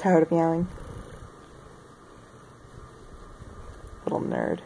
Tired of meowing. Little nerd.